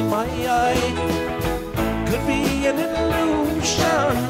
in my eye could be an illusion.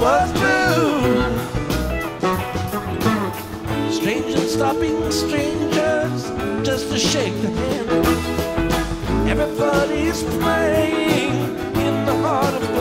was blue. Strangers stopping strangers just to shake the hand. Everybody's playing in the heart of the